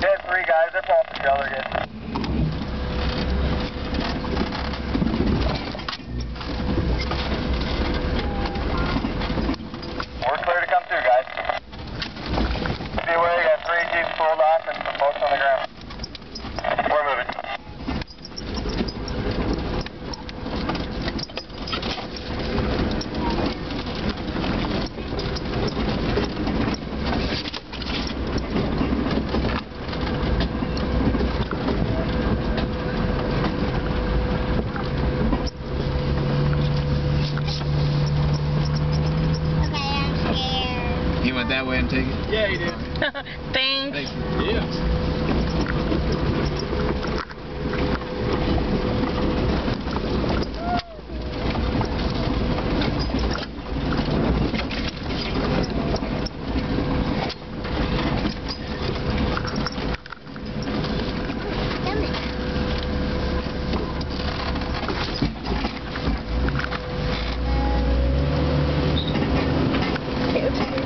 Dead three guys, they're pulling the trailer good. We're clear He went that way and take it? Yeah, he did. Thanks. Thanks. Yeah. cute.